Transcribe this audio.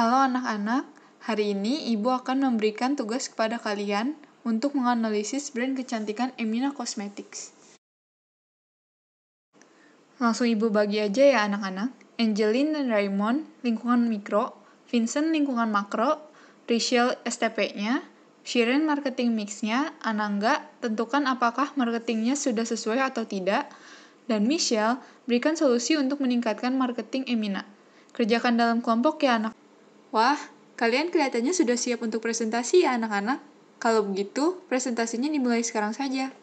Halo anak-anak, hari ini Ibu akan memberikan tugas kepada kalian untuk menganalisis brand kecantikan Emina Cosmetics. Langsung Ibu bagi aja ya anak-anak. Angeline dan Raymond, lingkungan mikro, Vincent lingkungan makro, Rachel STP-nya, Shiren marketing mix-nya, Anangga tentukan apakah marketingnya sudah sesuai atau tidak, dan Michelle berikan solusi untuk meningkatkan marketing Emina. Kerjakan dalam kelompok ya anak. Wah, kalian kelihatannya sudah siap untuk presentasi ya anak-anak? Kalau begitu, presentasinya dimulai sekarang saja.